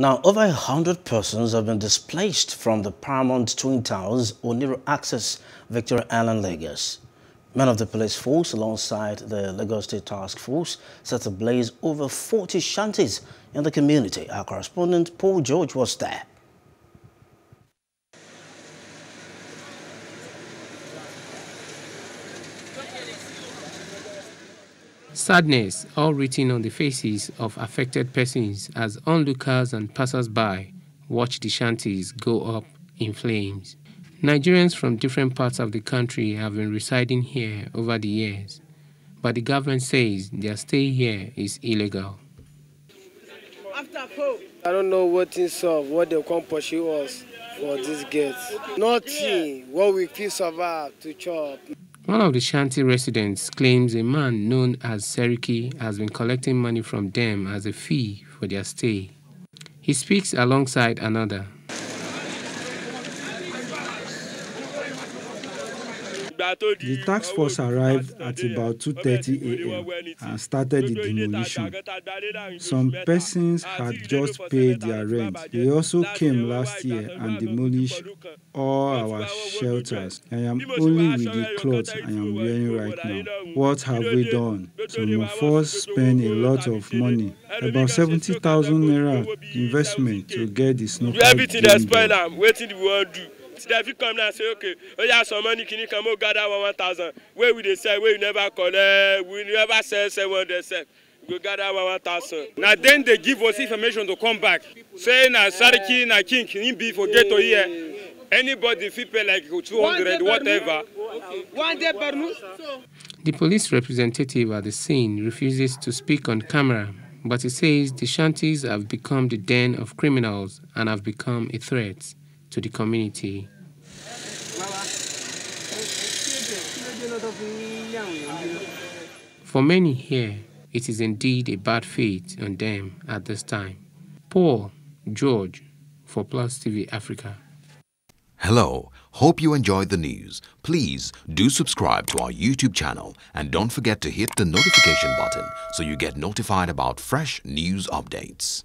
Now, over hundred persons have been displaced from the Paramount Twin Towers Oniru axis Victoria Island, Lagos. Men of the police force alongside the Lagos State Task Force set ablaze over 40 shanties in the community. Our correspondent Paul George was there. Sadness, all written on the faces of affected persons as onlookers and passers-by watch the shanties go up in flames. Nigerians from different parts of the country have been residing here over the years, but the government says their stay here is illegal. I don't know what is up, what they come pursue us for this gate. Nothing, what we feel survive to chop. One of the shanty residents claims a man known as Seriki has been collecting money from them as a fee for their stay. He speaks alongside another. The task force arrived at about 2.30 a.m. and started the demolition. Some persons had just paid their rent. They also came last year and demolished all our shelters. I am only with the clothes I am wearing right now. What have we done? Some of us spent a lot of money, about 70,000 naira investment to get the snow everything dey spoil am wetin we wan do dem fit come now say okay oya some money kini kan mo gather one one thousand wey we dey sell wey we never collect we never sell seven hundred sef we go gather one one thousand. na dem dey give us information to come back say na sarki na king him be for ghetto here anybody fit pay like two hundred whatever. One day Barnu. The police representative at the scene refuses to speak on camera, but he says the shanties have become the den of criminals and have become a threat to the community. For many here, it is indeed a bad fate on them at this time. Paul George for Plus TV Africa. Hello, hope you enjoyed the news. Please do subscribe to our YouTube channel and don't forget to hit the notification button so you get notified about fresh news updates.